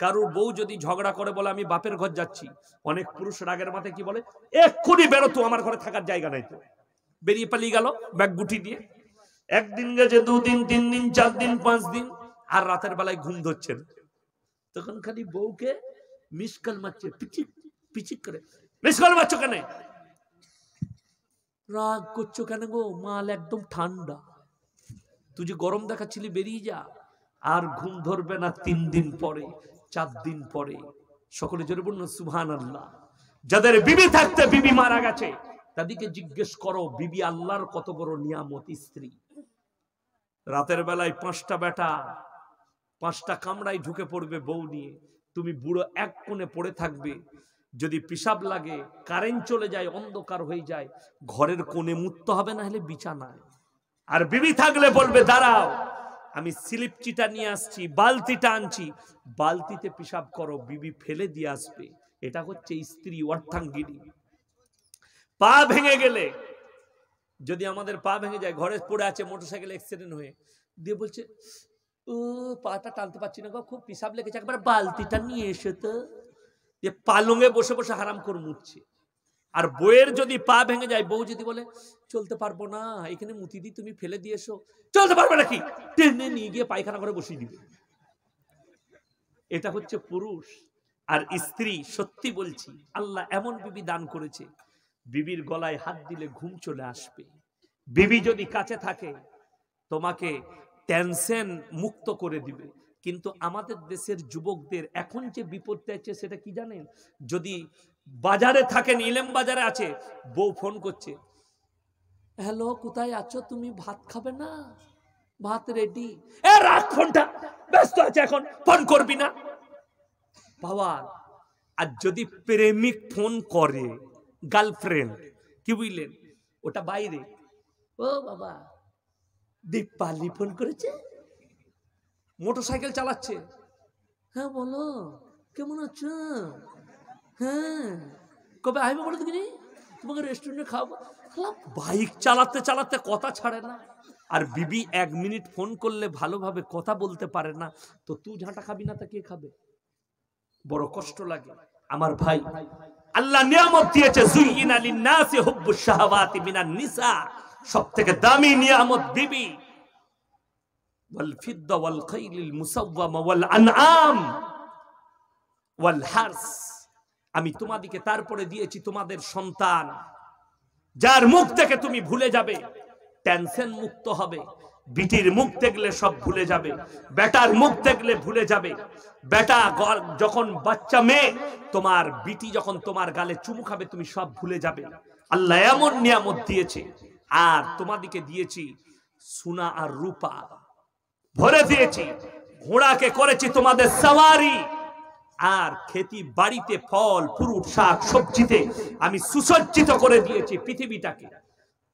কারুর বউ যদি ঝগড়া করে বলে, আমি বাপের ঘর যাচ্ছি। অনেক পুরুষ রাগের মাথায় কি বলে, এক্ষুনি বেরো তো, আমার ঘরে থাকার জায়গা নাই তো। বেরিয়ে পালিয়ে গেল, ব্যাগ গুটি দিয়ে একদিন গেছে, দুদিন তিন দিন চার দিন পাঁচ দিন আর রাতের বেলায় ঘুম ধরছে না। তখন খালি বউকে মিসকাল মারছে, পিচিক পিচিক করে। মিসকাল মারছো কেন? রাগ করছ কেন গো? মাল একদম ঠান্ডা। তুই যে গরম দেখাচ্ছিলি, বেরিয়ে যা। আর ঘুম ধরবে না তিন দিন পরে। চার দিন পরে সকলে জোরে বলুন সুহান আল্লাহ যাদের বিবি থাকতে বিবি মারা গেছে, তাদেরকে জিজ্ঞেস করো, বিবি আল্লাহর কত বড় নিয়ামত স্ত্রী? রাতের বেলায় পাঁচটা বেটা পাঁচটা কামড়াই ঢুকে পড়বে বউ নিয়ে। তুমি বুড়ো এক কোণে পড়ে থাকবে। যদি পিসাব লাগে, কারেন্ট চলে যায়, অন্ধকার হয়ে যায়, ঘরের কোণে মুক্ত হবে, না হলে বিছানায়। আর বিবি থাকলে বলবে, দাঁড়াও আমি স্লিপ চিটা নিয়ে আসছি, বালতিটা আনছি। বালতিতে পিসাব করো, বিবি ফেলে দিয়ে আসবে। এটা হচ্ছে স্ত্রী অর্থাঙ্গিনী। পা ভেঙে গেলে, যদি আমাদের পা ভেঙে যায়, ঘরে পড়ে আছে, মোটরসাইকেল অ্যাক্সিডেন্ট হয়ে, দিয়ে বলছে, ও, পাটা টানতে পারছি না গো, খুব পিসাব লেগেছে, একবার বালতিটা নিয়ে এসে তো। যে পালঙে বসে বসে হারাম করে মুচ্ছে আর বইয়ের যদি পা ভেঙে যায়, বউ যদি বলে, চলতে পারব না, এখানে মুতি দি, তুমি ফেলে দিয়ে এসো। চলতে পারবে নাকি টেনে নিয়ে গিয়ে পায়খানা করে বসিয়ে দিবে। এটা হচ্ছে পুরুষ আর স্ত্রী, সত্যি বলছি, আল্লাহ এমন বিবি দান করেছে, বিবির গলায় হাত দিলে ঘুম চলে আসবে। বিবি যদি কাছে থাকে, তোমাকে টেনশন মুক্ত করে দিবে। কিন্তু আমাদের দেশের যুবকদের এখন যে বিপদটা আছে সেটা কি জানেন? যদি বাজারে থাকেন ইলেম বাজারে আছে বউ ফোন করছে। হ্যালো কোথায় আছো? তুমি ভাত খাবে না? ভাত রেডি এ রাখ ফোনটা ব্যস্ত আছে এখন ফোন করবি না? বাবা আর যদি প্রেমিক ফোন করে গার্লফ্রেন্ড কি বুঝলেন? ওটা বাইরে। ও বাবা দীপালি ফোন করেছে? মোটর সাইকেল চালাচ্ছে। হ্যাঁ বলো কেমন আছো? হ্যাঁ। কবে আসবে বলো তুমি তোমাকে রেস্টুরেন্টে খাব বাইক চালাতে চালাতে কথা ছাড়ে না। আর বিবি এক মিনিট ফোন করলে ভালোভাবে কথা বলতে পারে না। তো তুই ঝাঁটা খাবি না তা কে খাবে? বড় কষ্ট লাগে। আমার ভাই, আল্লাহ নিয়ামত দিয়েছে জুইনা লিন্নাসি হুব্বু শাহাওয়াতি মিনান নিসা। সবথেকে দামি নিয়ামত বিবি, ওয়াল ফিদ্দা ওয়াল খাইলিল মুসাওয়ামা ওয়াল আনআম ওয়াল হারস। আমি তোমাদিকে তারপরে দিয়েছি তোমাদের সন্তান। যার মুখ থেকে তুমি ভুলে যাবে, টেনশন মুক্ত হবে, বিটির মুখ দেখলে সব ভুলে যাবে, বেটার মুখ দেখলে ভুলে যাবে। বেটা যখন বাচ্চা মেয়ে, তোমার বিটি যখন তোমার গালে চুমু খাবে, তুমি সব ভুলে যাবে। আল্লাহ এমন নিয়ামত দিয়েছে, আর তোমাদিকে দিয়েছি সোনা আর রূপা। ভরে দিয়েছি, ঘোড়াকে করেছি তোমাদের সওয়ারি। আর খেতি বাড়িতে ফল, ফ্রুট, শাক, সবজিতে আমি সুসজ্জিত করে দিয়েছি পৃথিবীটাকে।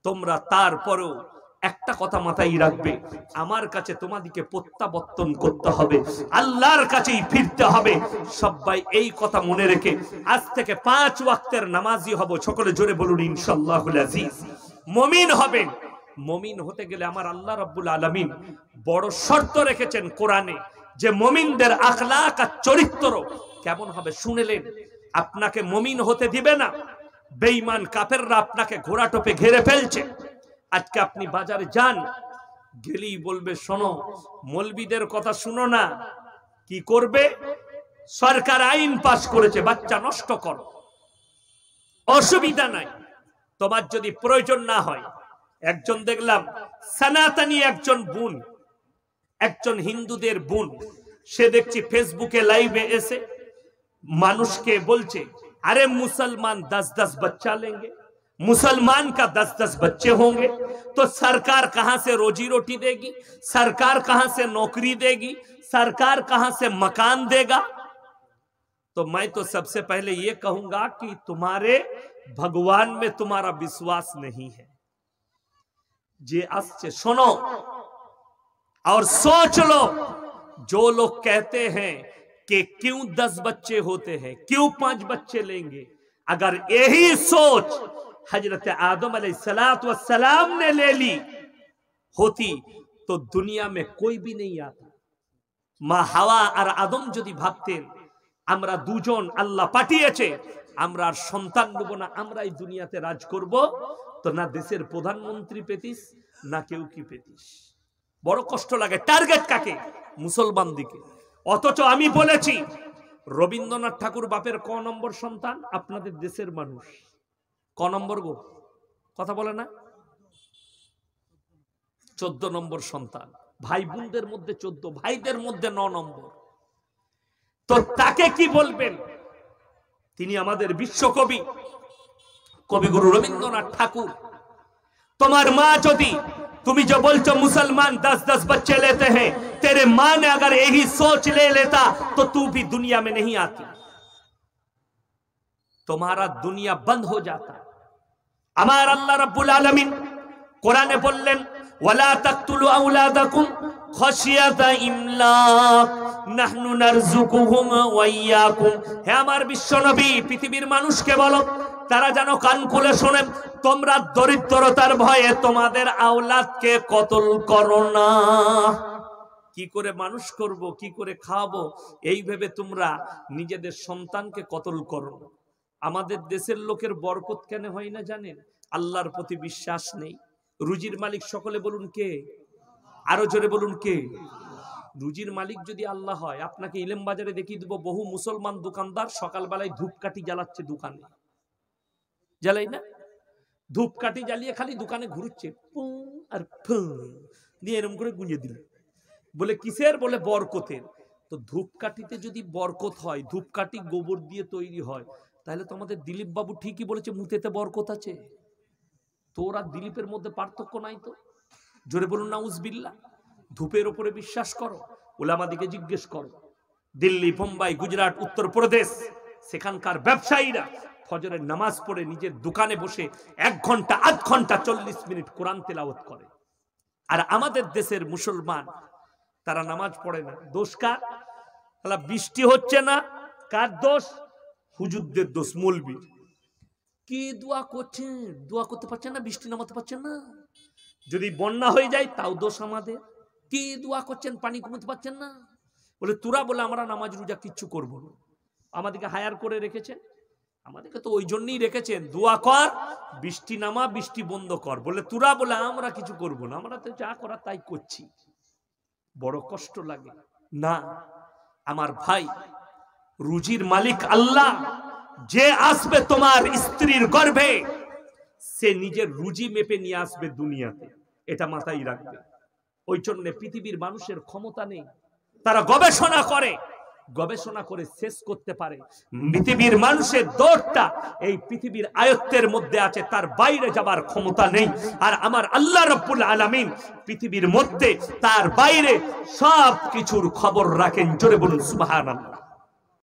তোমরা তারপরেও একটা কথা মাথায় রাখবে, আমার কাছে তোমাদিকে প্রত্যাবর্তন করতে হবে, আল্লাহর কাছেই ফিরতে হবে। সবাই এই কথা মনে রেখে আজ থেকে পাঁচ ওয়াক্তের নামাজি হব, সকলে জোরে বলুন ইনশাল্লাহ মমিন হবেন। মমিন হতে গেলে আমার আল্লাহ রাব্বুল আলামিন বড় শর্ত রেখেছেন কোরআনে। যে মমিনদের আখলাক আর চরিত্র কেমন হবে শুনেলেন? আপনাকে মমিন হতে দিবে না। বেঈমান কাপেররা আপনাকে ঘোড়া টোপে ঘিরে ফেলছে। আজকে আপনি বাজারে যান, গেলেই বলবে, শোনো, মলবিদের কথা শুনো না। কি করবে? সরকার আইন পাশ করেছে, বাচ্চা নষ্ট করো। অসুবিধা নাই। তোমার যদি প্রয়োজন না হয়। একজন দেখলাম, সনাতনী একজন বোন। একজন হিন্দুদের বোন সে দেখছি ফেসবুকে লাইভে এসে মানুষকে বলছে अरे मुसलमान दस दस बच्चा लेंगे मुसलमान का दस दस बच्चे होंगे तो सरकार कहां से रोजी रोटी देगी सरकार कहां से नौकरी देगी सरकार कहां से मकान देगा तो मैं तो सबसे पहले ये कहूंगा कि तुम्हारे भगवान में तुम्हारा विश्वास नहीं है जे আসছে শোনো और सोच लो जो लोग कहते हैं कि क्यों दस बच्चे होते हैं क्यों पांच बच्चे लेंगे अगर यही सोच हजरत आदम सलाम ने ले ली होती तो दुनिया में कोई भी नहीं आता মা হাওয়া আর আদম যদি ভাবতেন আমরা দুজন আল্লাহ পাঠিয়েছে আমরা আর সন্তান নেব না আমরা এই দুনিয়াতে রাজ করব তো না দেশের প্রধানমন্ত্রী পেতিস না কেউ কি পেতিস বড় কষ্ট লাগে। টার্গেট কাকে? মুসলমান দিকে। অথচ আমি বলেছি, রবীন্দ্রনাথ ঠাকুর বাপের ক নম্বর সন্তান? আপনাদের দেশের মানুষ। ক নম্বর গো? কথা বলে না? চোদ্দ নম্বর সন্তান। ভাই বোনদের মধ্যে চোদ্দ, ভাইদের মধ্যে ন নম্বর। তো তাকে কি বলবেন? তিনি আমাদের বিশ্বকবি, কবিগুরু রবীন্দ্রনাথ ঠাকুর। তোমার মা যদি তুমি जो बोलते मुसलमान दस दस बच्चे लेते हैं तेरे माँ ने अगर यही सोच ले लेता तो तू भी दुनिया में नहीं आती तुम्हारा दुनिया बंद हो जाता আমার আল্লাহ রাব্বুল আলামিন কোরআনে বললেন ওয়ালা তাকতুলু আওলাদাকুম খাশিয়াতা ইমলাক। নাহনু নারযুকুহুম ওয়া ইয়াকুম। হে আমার বিশ্বনবী, পৃথিবীর মানুষকে বলো, তারা যেন কান খুলে শোনেন তোমরা দরিদ্রতার ভয়ে তোমাদের আওলাদকে কতল করো না। কি করে মানুষ করব, কি করে খাওয়াবো এই ভেবে তোমরা নিজেদের সন্তানকে কতল করো আমাদের দেশের লোকের বরকত কেন হয় না জানেন? আল্লাহর প্রতি বিশ্বাস নেই। রুজির মালিক সকলে বলুন কে? আরও জোরে বলুন কে? রুজির মালিক যদি আল্লাহ হয়, আপনাকে ইলেম বাজারে দেখিয়ে দেবো, বহু মুসলমান দোকানদার সকালবেলায় ধূপকাঠি জ্বালাচ্ছে দোকানে। জ্বালাই না? ধূপকাঠি জ্বালিয়ে খালি দোকানে ঘুরছে আর ফুঁ দিয়ে এরম করে গুঁজে দিল। বলে কিসের? বলে বরকতের। তো ধূপকাঠিতে যদি বরকত হয়, ধূপকাঠি গোবর দিয়ে তৈরি হয়, তাহলে তো আমাদের দিলীপ বাবু ঠিকই বলেছে, মুতেতে বরকত আছে। তোর আর দিলীপের মধ্যে পার্থক্য নাই তো? জোরে বলুন না উজবিল্লা ধূপের ওপরে বিশ্বাস করো, ওলামাদিকে জিজ্ঞেস করো। দিল্লি, বোম্বাই, গুজরাট, উত্তরপ্রদেশ, সেখানকার ব্যবসায়ীরা ফজরের নামাজ পড়ে নিজের দোকানে বসে এক ঘণ্টা, আধ ঘণ্টা, চল্লিশ মিনিট কোরআন তেলাওয়াত করে। আর আমাদের দেশের মুসলমান, তারা নামাজ পড়ে না। দোষ কার? বৃষ্টি হচ্ছে না? কার দোষ? হুজুরদের দোষ মলবি কি দোয়া করছেন? দোয়া করতে পারছেন না? বৃষ্টি নামাতে পারছেন না? যদি বন্যা হয়ে যায়, তাও দোষ আমাদের। কি দোয়া করছেন? পানি কমাতে পারছেন না? বলে, তোরা বলে, আমরা নামাজ রোজা কিচ্ছু করব না। আমাদেরকে হায়ার করে রেখেছেন। আমাদেরকে তো ওই জন্যই রেখেছেন। দোয়া কর, বৃষ্টি নামা, বৃষ্টি বন্ধ কর। বলে, তোরা বলে, আমরা কিছু করব না। আমরা তো যা করার তাই করছি। বড় কষ্ট লাগে। না, আমার ভাই, রুজির মালিক আল্লাহ। যে আসবে তোমার স্ত্রীর গর্ভে, সে নিজের রুজি মেপে নিয়ে আসবে দুনিয়াতে। এটা মাথায় রাখবে। ওই জন্য পৃথিবীর মানুষের ক্ষমতা নেই। তারা গবেষণা করে। গবেষণা করে শেষ করতে পারে। পৃথিবীর মানুষের দৌড়টা এই পৃথিবীর আয়ত্তের মধ্যে আছে। তার বাইরে যাবার ক্ষমতা নেই। আর আমার আল্লাহ রব্বুল আলামিন পৃথিবীর মধ্যে তার বাইরে সব কিছুর খবর রাখেন। জোরে বলুন, সুবহানাল্লাহ।